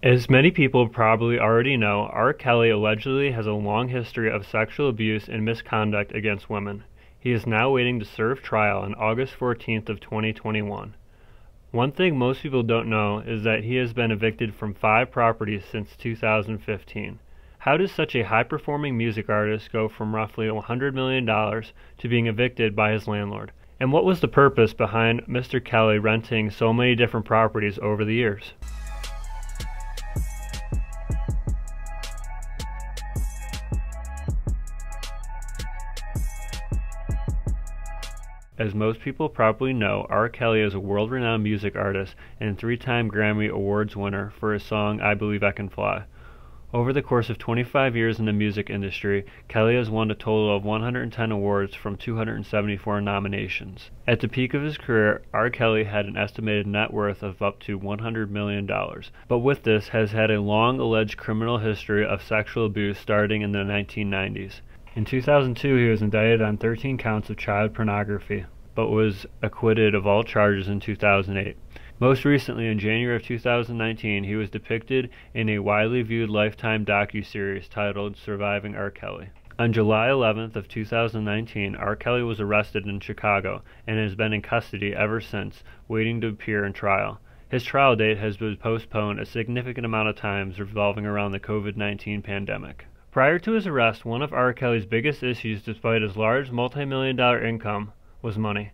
As many people probably already know, R. Kelly allegedly has a long history of sexual abuse and misconduct against women. He is now waiting to serve trial on August 14th of 2021. One thing most people don't know is that he has been evicted from 5 properties since 2015. How does such a high-performing music artist go from roughly $100 million to being evicted by his landlord? And what was the purpose behind Mr. Kelly renting so many different properties over the years? As most people probably know, R. Kelly is a world renowned music artist and three time Grammy Awards winner for his song I Believe I Can Fly. Over the course of 25 years in the music industry, Kelly has won a total of 110 awards from 274 nominations. At the peak of his career, R. Kelly had an estimated net worth of up to $100 million, but with this has had a long alleged criminal history of sexual abuse starting in the 1990s. In 2002, he was indicted on 13 counts of child pornography, but was acquitted of all charges in 2008. Most recently, in January of 2019, he was depicted in a widely viewed Lifetime docu-series titled Surviving R. Kelly. On July 11th of 2019, R. Kelly was arrested in Chicago and has been in custody ever since, waiting to appear in trial. His trial date has been postponed a significant amount of times revolving around the COVID-19 pandemic. Prior to his arrest, one of R. Kelly's biggest issues despite his large multi-million dollar income was money.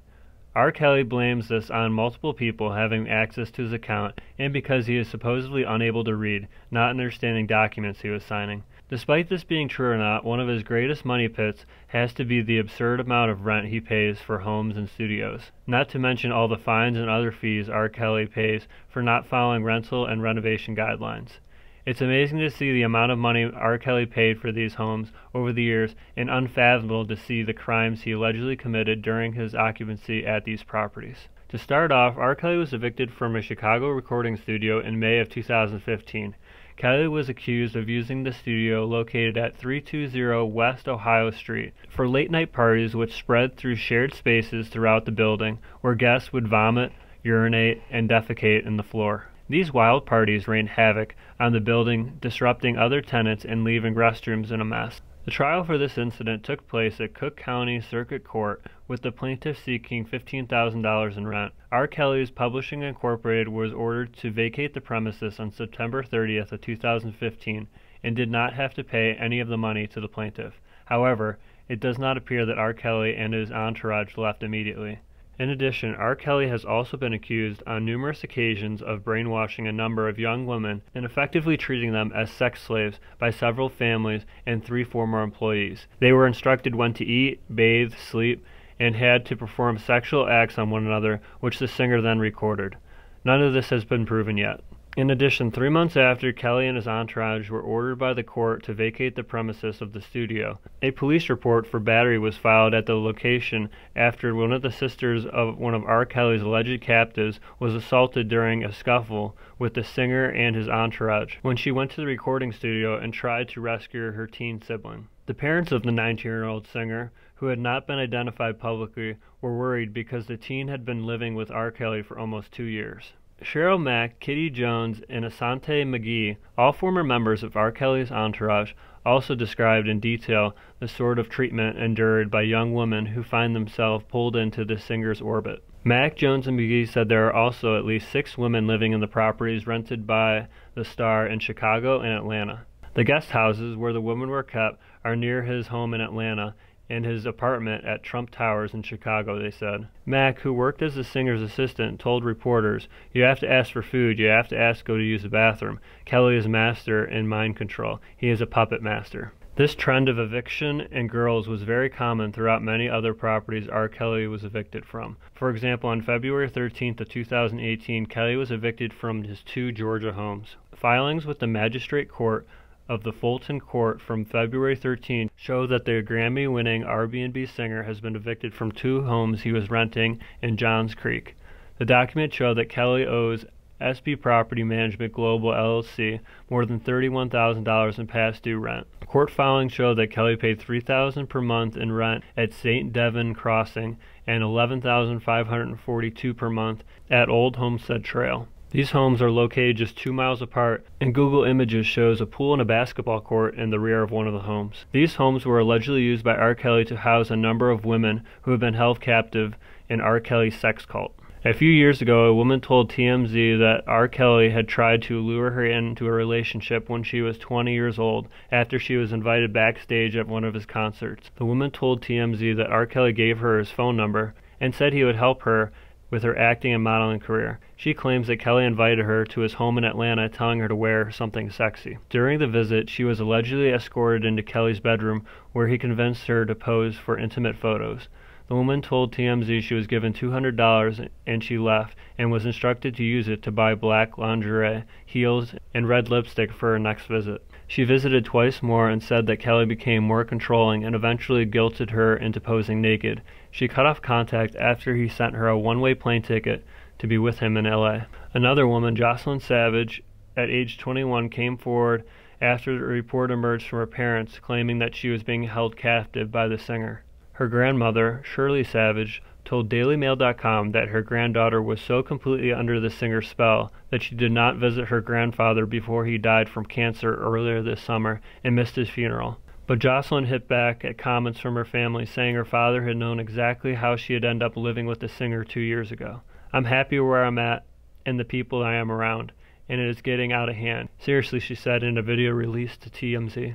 R. Kelly blames this on multiple people having access to his account and because he is supposedly unable to read, not understanding documents he was signing. Despite this being true or not, one of his greatest money pits has to be the absurd amount of rent he pays for homes and studios. Not to mention all the fines and other fees R. Kelly pays for not following rental and renovation guidelines. It's amazing to see the amount of money R. Kelly paid for these homes over the years and unfathomable to see the crimes he allegedly committed during his occupancy at these properties. To start off, R. Kelly was evicted from a Chicago recording studio in May of 2015. Kelly was accused of using the studio located at 320 West Ohio Street for late night parties which spread through shared spaces throughout the building where guests would vomit, urinate, and defecate in the floor. These wild parties rained havoc on the building, disrupting other tenants and leaving restrooms in a mess. The trial for this incident took place at Cook County Circuit Court, with the plaintiff seeking $15,000 in rent. R. Kelly's Publishing Incorporated was ordered to vacate the premises on September 30th of 2015 and did not have to pay any of the money to the plaintiff. However, it does not appear that R. Kelly and his entourage left immediately. In addition, R. Kelly has also been accused on numerous occasions of brainwashing a number of young women and effectively treating them as sex slaves by several families and three former employees. They were instructed when to eat, bathe, sleep, and had to perform sexual acts on one another, which the singer then recorded. None of this has been proven yet. In addition, three months after Kelly and his entourage were ordered by the court to vacate the premises of the studio, a police report for battery was filed at the location after one of the sisters of one of R. Kelly's alleged captives was assaulted during a scuffle with the singer and his entourage when she went to the recording studio and tried to rescue her teen sibling. The parents of the 19 year old singer, who had not been identified publicly, were worried because the teen had been living with R. Kelly for almost two years. Cheryl Mack, Kitty Jones, and Asante McGee, all former members of R. Kelly's entourage, also described in detail the sort of treatment endured by young women who find themselves pulled into the singer's orbit. Mack, Jones, and McGee said there are also at least six women living in the properties rented by the star in Chicago and Atlanta. The guest houses where the women were kept are near his home in Atlanta in his apartment at Trump Towers in Chicago, they said. Mack, who worked as the singer's assistant, told reporters, You have to ask for food, you have to ask go to use the bathroom. Kelly is master in mind control. He is a puppet master. This trend of eviction and girls was very common throughout many other properties R. Kelly was evicted from. For example, on February 13th of 2018, Kelly was evicted from his two Georgia homes. Filings with the magistrate court of the Fulton Court from February 13 show that the Grammy winning R&B singer has been evicted from two homes he was renting in Johns Creek. The documents show that Kelly owes SB Property Management Global LLC more than $31,000 in past due rent. Court filings show that Kelly paid $3,000 per month in rent at St. Devon Crossing and $11,542 per month at Old Homestead Trail. These homes are located just two miles apart, and Google Images shows a pool and a basketball court in the rear of one of the homes. These homes were allegedly used by R. Kelly to house a number of women who have been held captive in R. Kelly's sex cult. A few years ago, a woman told TMZ that R. Kelly had tried to lure her into a relationship when she was 20 years old after she was invited backstage at one of his concerts. The woman told TMZ that R. Kelly gave her his phone number and said he would help her with her acting and modeling career. She claims that Kelly invited her to his home in Atlanta, telling her to wear something sexy. During the visit, she was allegedly escorted into Kelly's bedroom, where he convinced her to pose for intimate photos. The woman told TMZ she was given $200 and she left and was instructed to use it to buy black lingerie, heels, and red lipstick for her next visit. She visited twice more and said that Kelly became more controlling and eventually guilted her into posing naked. She cut off contact after he sent her a one way plane ticket to be with him in LA. Another woman, Jocelyn Savage, at age 21, came forward after the report emerged from her parents claiming that she was being held captive by the singer. Her grandmother, Shirley Savage, told DailyMail.com that her granddaughter was so completely under the singer's spell that she did not visit her grandfather before he died from cancer earlier this summer and missed his funeral. But Jocelyn hit back at comments from her family saying her father had known exactly how she had ended up living with the singer two years ago. I'm happy where I'm at and the people I am around, and it is getting out of hand. Seriously, she said in a video released to TMZ.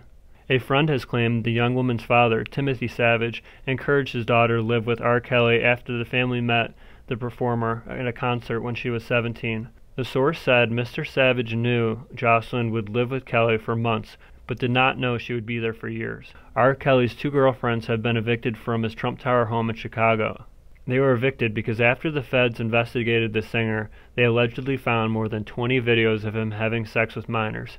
A friend has claimed the young woman's father, Timothy Savage, encouraged his daughter to live with R. Kelly after the family met the performer in a concert when she was 17. The source said Mr. Savage knew Jocelyn would live with Kelly for months, but did not know she would be there for years. R. Kelly's two girlfriends have been evicted from his Trump Tower home in Chicago. They were evicted because after the feds investigated the singer, they allegedly found more than 20 videos of him having sex with minors.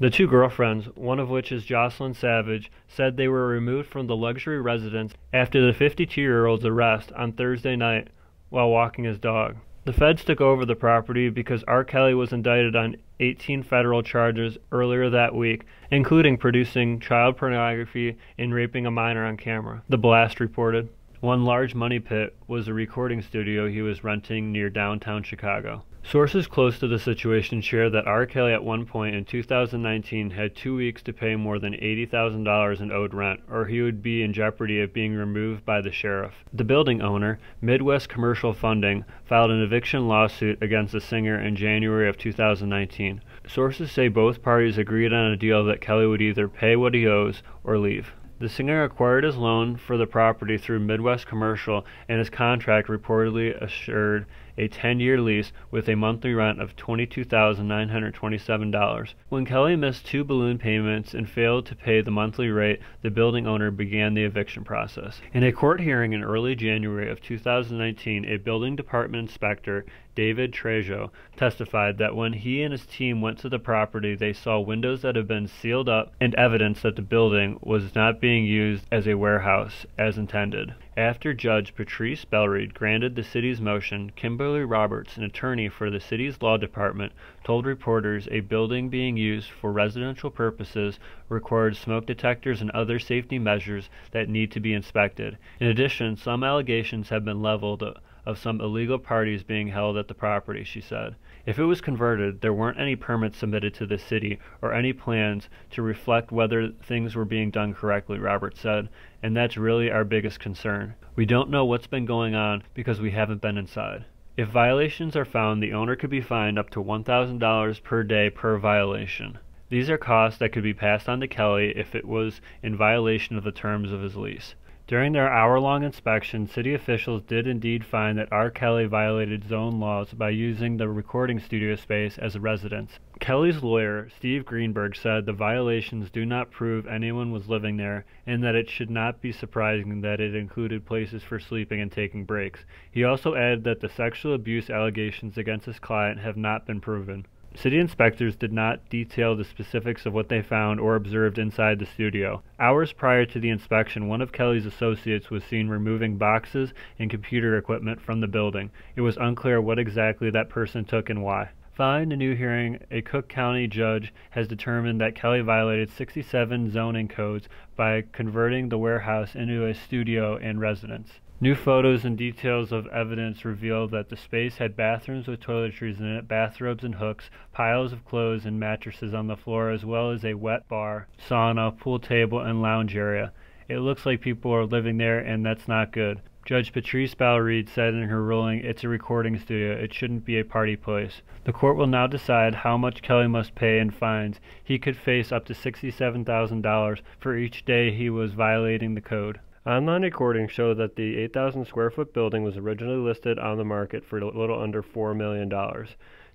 The two girlfriends, one of which is Jocelyn Savage, said they were removed from the luxury residence after the 52 year old's arrest on Thursday night while walking his dog. The feds took over the property because R. Kelly was indicted on 18 federal charges earlier that week, including producing child pornography and raping a minor on camera, the blast reported. One large money pit was a recording studio he was renting near downtown Chicago. Sources close to the situation share that R. Kelly at one point in 2019 had two weeks to pay more than $80,000 in owed rent, or he would be in jeopardy of being removed by the sheriff. The building owner, Midwest Commercial Funding, filed an eviction lawsuit against the singer in January of 2019. Sources say both parties agreed on a deal that Kelly would either pay what he owes or leave. The singer acquired his loan for the property through Midwest Commercial, and his contract reportedly assured a 10 year lease with a monthly rent of $22,927. When Kelly missed two balloon payments and failed to pay the monthly rate, the building owner began the eviction process. In a court hearing in early January of 2019, a building department inspector, David Trejo, testified that when he and his team went to the property, they saw windows that had been sealed up and evidence that the building was not being used as a warehouse as intended. After Judge Patrice Ball-Reed granted the city's motion, Kimberly Roberts, an attorney for the city's law department, told reporters a building being used for residential purposes required smoke detectors and other safety measures that need to be inspected. In addition, some allegations have been leveled of some illegal parties being held at the property, she said. If it was converted, there weren't any permits submitted to the city or any plans to reflect whether things were being done correctly, Roberts said, and that's really our biggest concern. We don't know what's been going on because we haven't been inside. If violations are found, the owner could be fined up to $1,000 per day per violation. These are costs that could be passed on to Kelly if it was in violation of the terms of his lease. During their hour long inspection, city officials did indeed find that R. Kelly violated zone laws by using the recording studio space as a residence. Kelly's lawyer, Steve Greenberg, said the violations do not prove anyone was living there and that it should not be surprising that it included places for sleeping and taking breaks. He also added that the sexual abuse allegations against his client have not been proven. City inspectors did not detail the specifics of what they found or observed inside the studio. Hours prior to the inspection, one of Kelly's associates was seen removing boxes and computer equipment from the building. It was unclear what exactly that person took and why. Following the new hearing, a Cook County judge has determined that Kelly violated 67 zoning codes by converting the warehouse into a studio and residence. New photos and details of evidence reveal that the space had bathrooms with toiletries in it, bathrobes and hooks, piles of clothes and mattresses on the floor, as well as a wet bar, sauna, pool table, and lounge area. It looks like people are living there, and that's not good. Judge Patrice Ball-Reed said in her ruling, It's a recording studio. It shouldn't be a party place. The court will now decide how much Kelly must pay in fines. He could face up to $67,000 for each day he was violating the code. Online recordings show that the 8,000 square foot building was originally listed on the market for a little under $4 million.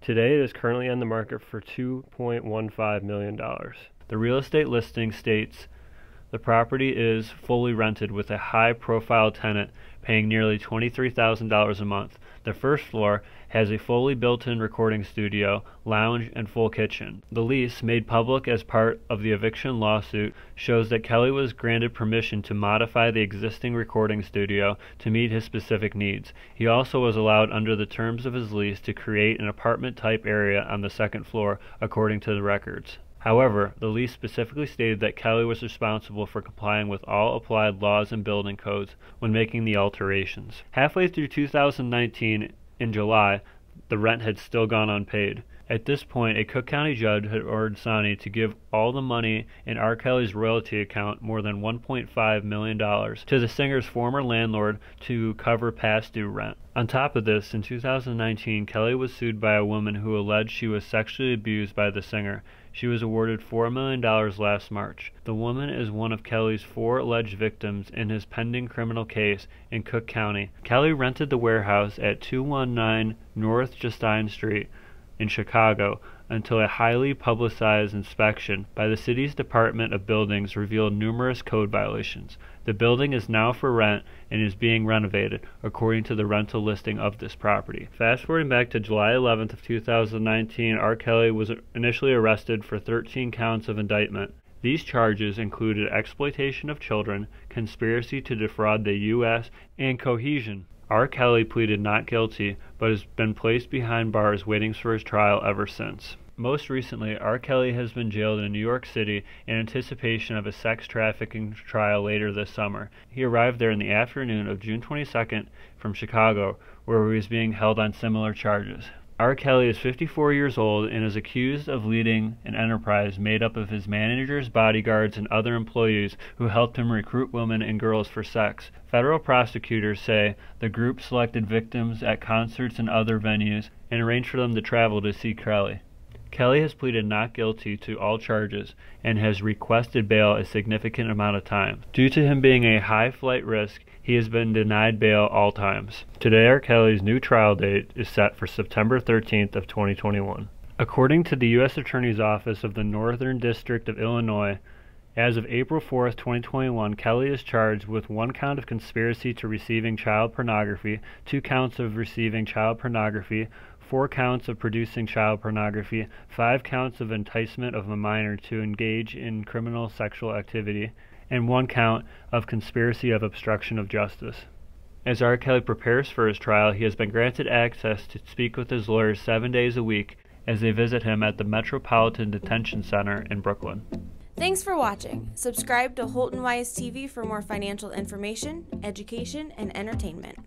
Today it is currently on the market for $2.15 million. The real estate listing states the property is fully rented with a high profile tenant paying nearly $23,000 a month. The first floor has a fully built in recording studio, lounge, and full kitchen. The lease, made public as part of the eviction lawsuit, shows that Kelly was granted permission to modify the existing recording studio to meet his specific needs. He also was allowed, under the terms of his lease, to create an apartment type area on the second floor, according to the records. However, the lease specifically stated that Kelly was responsible for complying with all applied laws and building codes when making the alterations. Halfway through 2019, in July, the rent had still gone unpaid. At this point, a Cook County judge had ordered Sony to give all the money in R. Kelly's royalty account, more than $1.5 million, to the singer's former landlord to cover past due rent. On top of this, in 2019, Kelly was sued by a woman who alleged she was sexually abused by the singer. She was awarded $4 million last March. The woman is one of Kelly's four alleged victims in his pending criminal case in Cook County. Kelly rented the warehouse at 219 North Justine Street in Chicago until a highly publicized inspection by the city's Department of Buildings revealed numerous code violations. The building is now for rent and is being renovated, according to the rental listing of this property. Fast forwarding back to July 11th of 2019, R. Kelly was initially arrested for 13 counts of indictment. These charges included exploitation of children, conspiracy to defraud the U.S., and cohesion. R. Kelly pleaded not guilty, but has been placed behind bars waiting for his trial ever since. Most recently, R. Kelly has been jailed in New York City in anticipation of a sex trafficking trial later this summer. He arrived there in the afternoon of June 22nd from Chicago, where he was being held on similar charges. R. Kelly is 54 years old and is accused of leading an enterprise made up of his managers, bodyguards, and other employees who helped him recruit women and girls for sex. Federal prosecutors say the group selected victims at concerts and other venues and arranged for them to travel to see Kelly. Kelly has pleaded not guilty to all charges and has requested bail a significant amount of time. Due to him being a high flight risk, he has been denied bail all times. Today, R. Kelly's new trial date is set for September 13th of 2021. According to the U.S. Attorney's Office of the Northern District of Illinois, as of April 4, 2021, Kelly is charged with one count of conspiracy to receiving child pornography, two counts of receiving child pornography, four counts of producing child pornography, five counts of enticement of a minor to engage in criminal sexual activity, and one count of conspiracy of obstruction of justice. As R. Kelly prepares for his trial, he has been granted access to speak with his lawyers seven days a week as they visit him at the Metropolitan Detention Center in Brooklyn. Thanks for watching. Subscribe to Holton Wise TV for more financial information, education, and entertainment.